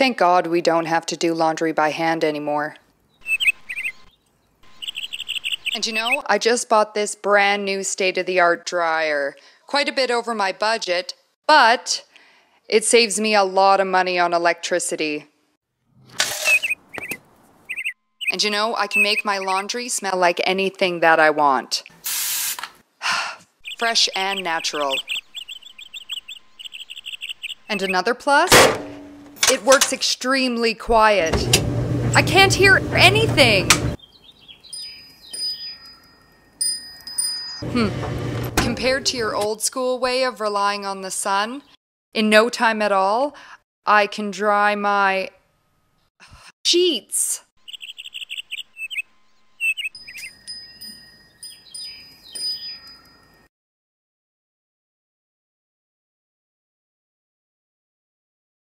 Thank God we don't have to do laundry by hand anymore. And you know, I just bought this brand new state of the art dryer. Quite a bit over my budget, but it saves me a lot of money on electricity. And you know, I can make my laundry smell like anything that I want. Fresh and natural. And another plus, it works extremely quiet. I can't hear anything. Hmm. Compared to your old school way of relying on the sun, in no time at all, I can dry my sheets.